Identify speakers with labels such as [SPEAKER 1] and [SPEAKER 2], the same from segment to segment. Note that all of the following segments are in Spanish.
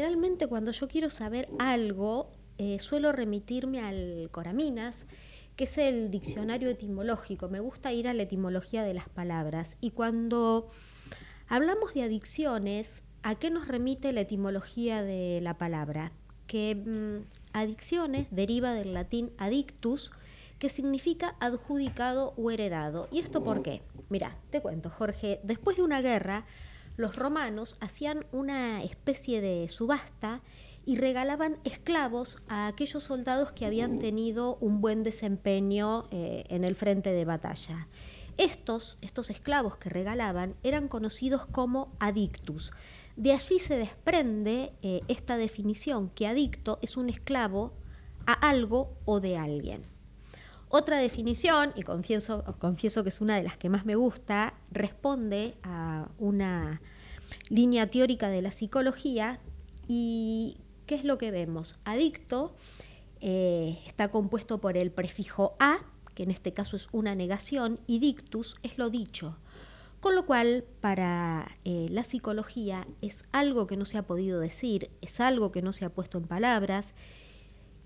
[SPEAKER 1] generalmente cuando yo quiero saber algo, eh, suelo remitirme al Coraminas, que es el diccionario etimológico. Me gusta ir a la etimología de las palabras. Y cuando hablamos de adicciones, ¿a qué nos remite la etimología de la palabra? Que mm, adicciones deriva del latín adictus, que significa adjudicado o heredado. ¿Y esto por qué? Mira, te cuento, Jorge, después de una guerra, los romanos hacían una especie de subasta y regalaban esclavos a aquellos soldados que habían tenido un buen desempeño eh, en el frente de batalla. Estos, estos esclavos que regalaban eran conocidos como adictus. De allí se desprende eh, esta definición, que adicto es un esclavo a algo o de alguien. Otra definición, y confieso, confieso que es una de las que más me gusta, responde a una línea teórica de la psicología y ¿qué es lo que vemos? Adicto eh, está compuesto por el prefijo a, que en este caso es una negación, y dictus es lo dicho. Con lo cual, para eh, la psicología es algo que no se ha podido decir, es algo que no se ha puesto en palabras,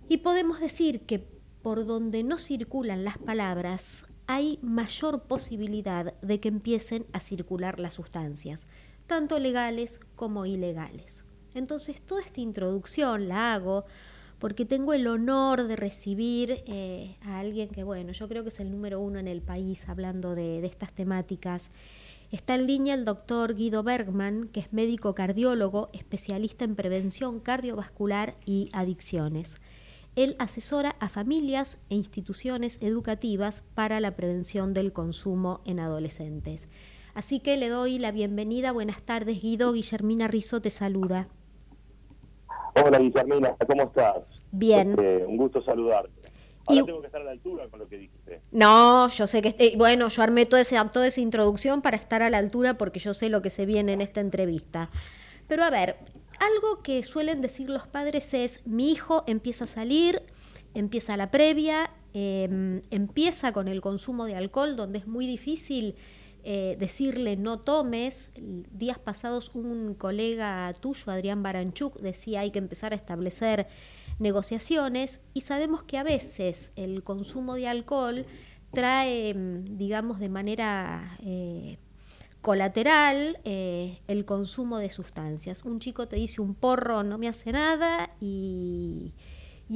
[SPEAKER 1] y podemos decir que por donde no circulan las palabras, hay mayor posibilidad de que empiecen a circular las sustancias, tanto legales como ilegales. Entonces, toda esta introducción la hago porque tengo el honor de recibir eh, a alguien que, bueno, yo creo que es el número uno en el país hablando de, de estas temáticas. Está en línea el doctor Guido Bergman, que es médico cardiólogo, especialista en prevención cardiovascular y adicciones. Él asesora a familias e instituciones educativas para la prevención del consumo en adolescentes. Así que le doy la bienvenida. Buenas tardes, Guido. Guillermina Rizzo te saluda.
[SPEAKER 2] Hola, Guillermina, ¿cómo estás?
[SPEAKER 1] Bien.
[SPEAKER 2] Este, un gusto saludarte. Ahora tengo que estar a la altura con lo que dijiste.
[SPEAKER 1] No, yo sé que... Este, bueno, yo armé toda esa, toda esa introducción para estar a la altura porque yo sé lo que se viene en esta entrevista. Pero a ver, algo que suelen decir los padres es, mi hijo empieza a salir, empieza la previa, em, empieza con el consumo de alcohol, donde es muy difícil eh, decirle no tomes. Días pasados un colega tuyo, Adrián Baranchuk, decía hay que empezar a establecer negociaciones y sabemos que a veces el consumo de alcohol trae, em, digamos, de manera eh, colateral eh, el consumo de sustancias. Un chico te dice un porro no me hace nada y,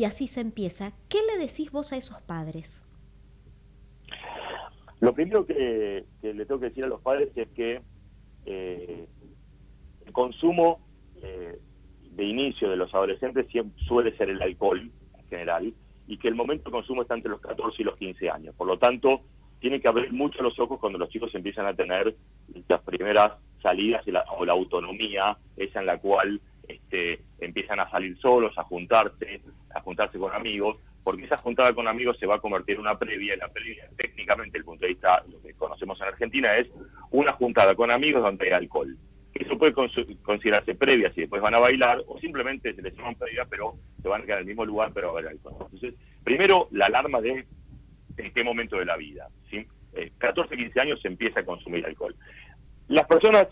[SPEAKER 1] así se empieza. ¿Qué le decís vos a esos padres?
[SPEAKER 2] Lo primero que, le tengo que decir a los padres es que eh, el consumo eh, de inicio de los adolescentes suele ser el alcohol en general y que el momento de consumo está entre los 14 y los 15 años. Por lo tanto, tiene que abrir mucho los ojos cuando los chicos empiezan a tener las primeras salidas o la autonomía, esa en la cual este, empiezan a salir solos, a juntarse, a juntarse con amigos, porque esa juntada con amigos se va a convertir en una previa, y la previa técnicamente, el punto de vista, lo que conocemos en Argentina, es una juntada con amigos donde hay alcohol. Eso puede considerarse previa si después van a bailar, o simplemente se les llaman previa, pero se van a quedar en el mismo lugar, pero a haber alcohol. Entonces, primero, la alarma de en qué momento de la vida. ¿sí? 14, eh, 15 años se empieza a consumir alcohol. Las personas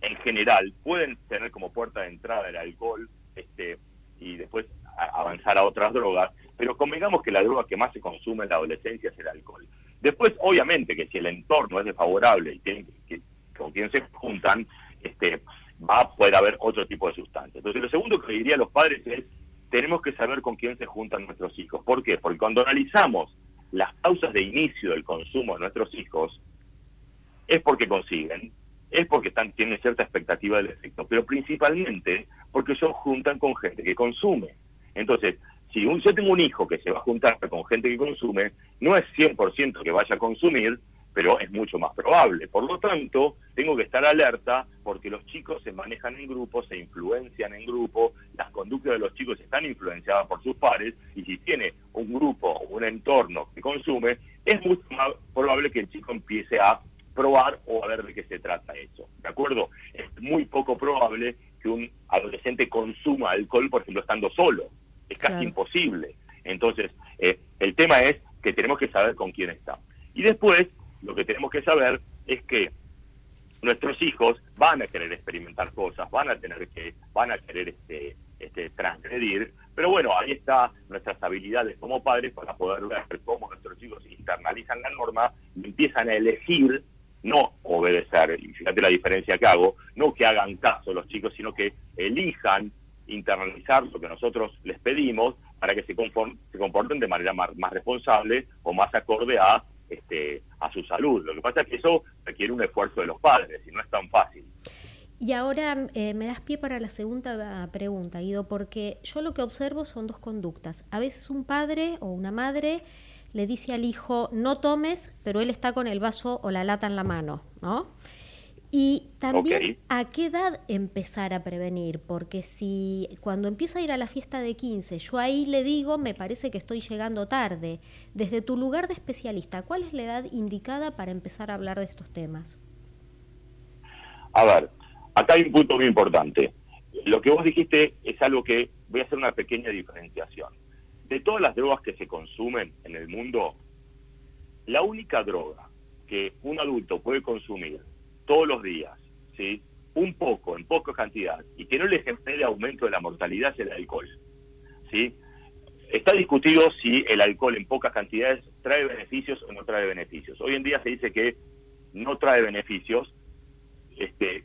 [SPEAKER 2] en general pueden tener como puerta de entrada el alcohol este, y después avanzar a otras drogas, pero convengamos que la droga que más se consume en la adolescencia es el alcohol. Después, obviamente, que si el entorno es desfavorable y tienen que, con quien se juntan, este, va a poder haber otro tipo de sustancias. Entonces, lo segundo que diría a los padres es, tenemos que saber con quién se juntan nuestros hijos. ¿Por qué? Porque cuando analizamos las causas de inicio del consumo de nuestros hijos es porque consiguen, es porque están, tienen cierta expectativa del efecto, pero principalmente porque se juntan con gente que consume. Entonces, si un, yo tengo un hijo que se va a juntar con gente que consume, no es 100% que vaya a consumir, pero es mucho más probable. Por lo tanto, tengo que estar alerta porque los chicos se manejan en grupo, se influencian en grupo, las conductas de los chicos están influenciadas por sus pares y si tiene un grupo o un entorno que consume, es mucho más probable que el chico empiece a probar o a ver de qué se trata eso. ¿De acuerdo? Es muy poco probable que un adolescente consuma alcohol, por ejemplo, estando solo. Es casi imposible. Entonces, eh, el tema es que tenemos que saber con quién está. Y después, lo que tenemos que saber es que nuestros hijos van a querer experimentar cosas, van a tener que, van a querer este, este, transgredir, pero bueno, ahí está nuestras habilidades como padres para poder ver cómo nuestros hijos internalizan la norma y empiezan a elegir, no obedecer, y fíjate la diferencia que hago, no que hagan caso los chicos, sino que elijan internalizar lo que nosotros les pedimos para que se, se comporten de manera más, más responsable o más acorde a este, a su salud. Lo que pasa es que eso requiere un esfuerzo de los padres y no es tan fácil.
[SPEAKER 1] Y ahora eh, me das pie para la segunda pregunta, Guido, porque yo lo que observo son dos conductas. A veces un padre o una madre le dice al hijo, no tomes, pero él está con el vaso o la lata en la mano, ¿no? Y también a qué edad empezar a prevenir, porque si cuando empieza a ir a la fiesta de 15, yo ahí le digo, me parece que estoy llegando tarde. Desde tu lugar de especialista, ¿cuál es la edad indicada para empezar a hablar de estos temas?
[SPEAKER 2] A ver, acá hay un punto muy importante. Lo que vos dijiste es algo que voy a hacer una pequeña diferenciación. De todas las drogas que se consumen en el mundo, la única droga que un adulto puede consumir todos los días, ¿sí? un poco, en poca cantidad, y que no le genere aumento de la mortalidad es el alcohol. ¿sí? Está discutido si el alcohol en pocas cantidades trae beneficios o no trae beneficios. Hoy en día se dice que no trae beneficios, este,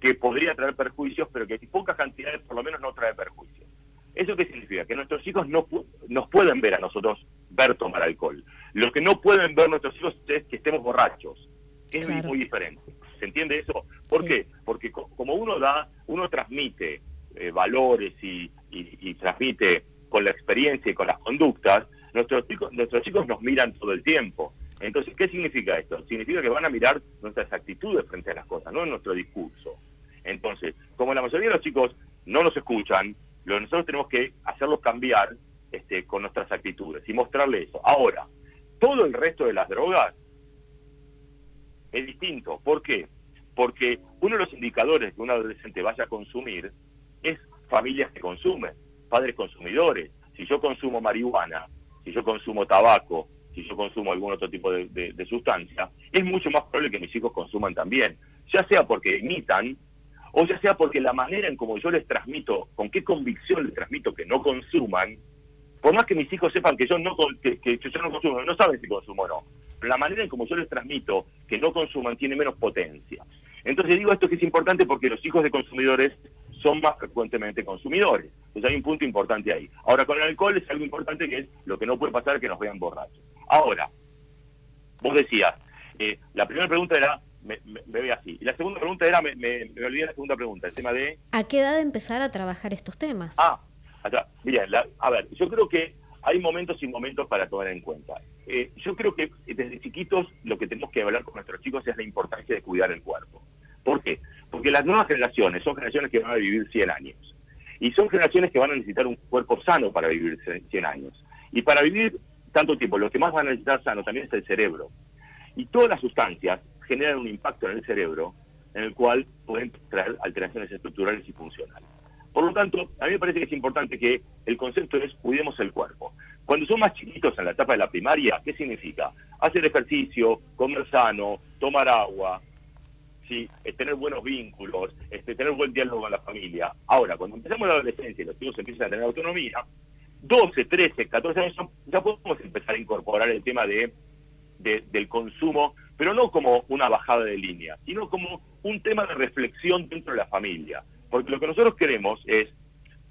[SPEAKER 2] que podría traer perjuicios, pero que en pocas cantidades por lo menos no trae perjuicios. ¿Eso qué significa? Que nuestros hijos no nos pueden ver a nosotros ver tomar alcohol. Lo que no pueden ver nuestros hijos es que estemos borrachos. Es muy diferente. ¿Se entiende eso? ¿Por qué? Porque como uno da, uno transmite eh, valores y, transmite con la experiencia y con las conductas, nuestros chicos, nuestros chicos nos miran todo el tiempo. Entonces, ¿qué significa esto? Significa que van a mirar nuestras actitudes frente a las cosas, no nuestro discurso. Entonces, como la mayoría de los chicos no nos escuchan, lo nosotros tenemos que hacerlos cambiar este, con nuestras actitudes y mostrarle eso. Ahora, todo el resto de las drogas es distinto. ¿Por qué? Porque uno de los indicadores que un adolescente vaya a consumir es familias que consumen, padres consumidores. Si yo consumo marihuana, si yo consumo tabaco, si yo consumo algún otro tipo de, sustancia, es mucho más probable que mis hijos consuman también. Ya sea porque imitan, o ya sea porque la manera en como yo les transmito, con qué convicción les transmito que no consuman, por más que mis hijos sepan que yo no, que, que no consumo, no saben si consumo o no la manera en como yo les transmito que no consuman tiene menos potencia. Entonces digo esto que es importante porque los hijos de consumidores son más frecuentemente consumidores. Entonces hay un punto importante ahí. Ahora, con el alcohol es algo importante que es lo que no puede pasar que nos vean borrachos. Ahora, vos decías, eh, la primera pregunta era, me, ve así. Y la segunda pregunta era, me, me, olvidé la segunda pregunta, el tema de...
[SPEAKER 1] ¿A qué edad empezar a trabajar estos temas?
[SPEAKER 2] Ah, bien, a ver, yo creo que hay momentos y momentos para tomar en cuenta. Eh, yo creo que desde chiquitos lo que tenemos que hablar con nuestros chicos es la importancia de cuidar el cuerpo. ¿Por qué? Porque las nuevas generaciones son generaciones que van a vivir 100 años. Y son generaciones que van a necesitar un cuerpo sano para vivir 100 años. Y para vivir tanto tiempo, lo que más van a necesitar sano también es el cerebro. Y todas las sustancias generan un impacto en el cerebro en el cual pueden traer alteraciones estructurales y funcionales. Por lo tanto, a mí me parece que es importante que el concepto es cuidemos el cuerpo. Cuando son más chiquitos en la etapa de la primaria, ¿qué significa? Hacer ejercicio, comer sano, tomar agua, ¿sí? Eh, tener buenos vínculos, este, tener buen diálogo con la familia. Ahora, cuando empezamos la adolescencia y los chicos empiezan a tener autonomía, 12, 13, 14 años ya podemos empezar a incorporar el tema de, del consumo, pero no como una bajada de línea, sino como un tema de reflexión dentro de la familia. Porque lo que nosotros queremos es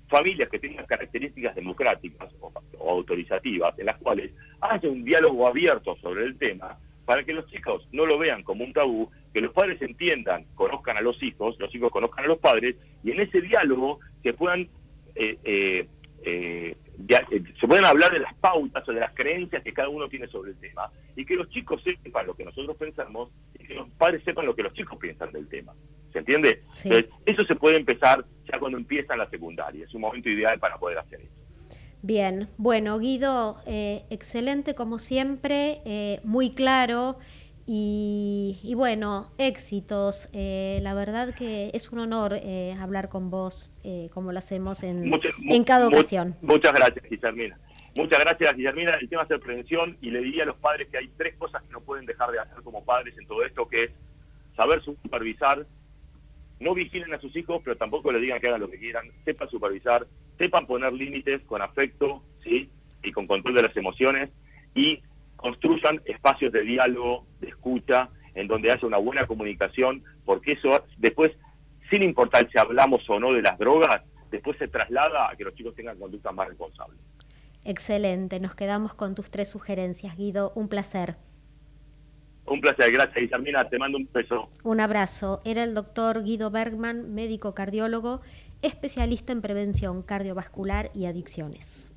[SPEAKER 2] familias que tengan características democráticas o, autorizativas, en las cuales haya un diálogo abierto sobre el tema, para que los chicos no lo vean como un tabú, que los padres entiendan, conozcan a los hijos, los hijos conozcan a los padres, y en ese diálogo se puedan eh, eh, eh, eh, se pueden hablar de las pautas o de las creencias que cada uno tiene sobre el tema y que los chicos sepan lo que nosotros pensamos y que los padres sepan lo que los chicos piensan del tema. ¿Se entiende? Entonces, eso se puede empezar ya cuando empieza la secundaria. Es un momento ideal para poder hacer eso.
[SPEAKER 1] Bien, bueno, Guido, eh, excelente como siempre, eh, muy claro. Y, bueno, éxitos. Eh, la verdad que es un honor eh, hablar con vos eh, como lo hacemos en, en cada ocasión.
[SPEAKER 2] muchas gracias, Guillermina. Muchas gracias, Guillermina. El tema es prevención y le diría a los padres que hay tres cosas que no pueden dejar de hacer como padres en todo esto, que es saber supervisar, no vigilen a sus hijos, pero tampoco les digan que hagan lo que quieran, sepan supervisar, sepan poner límites con afecto, ¿sí? Y con control de las emociones y construyan espacios de diálogo, de escucha, en donde haya una buena comunicación, porque eso después, sin importar si hablamos o no de las drogas, después se traslada a que los chicos tengan conductas más responsables.
[SPEAKER 1] Excelente, nos quedamos con tus tres sugerencias, Guido, un placer.
[SPEAKER 2] Un placer, gracias Guillermina, te mando un beso.
[SPEAKER 1] Un abrazo. Era el doctor Guido Bergman, médico cardiólogo, especialista en prevención cardiovascular y adicciones.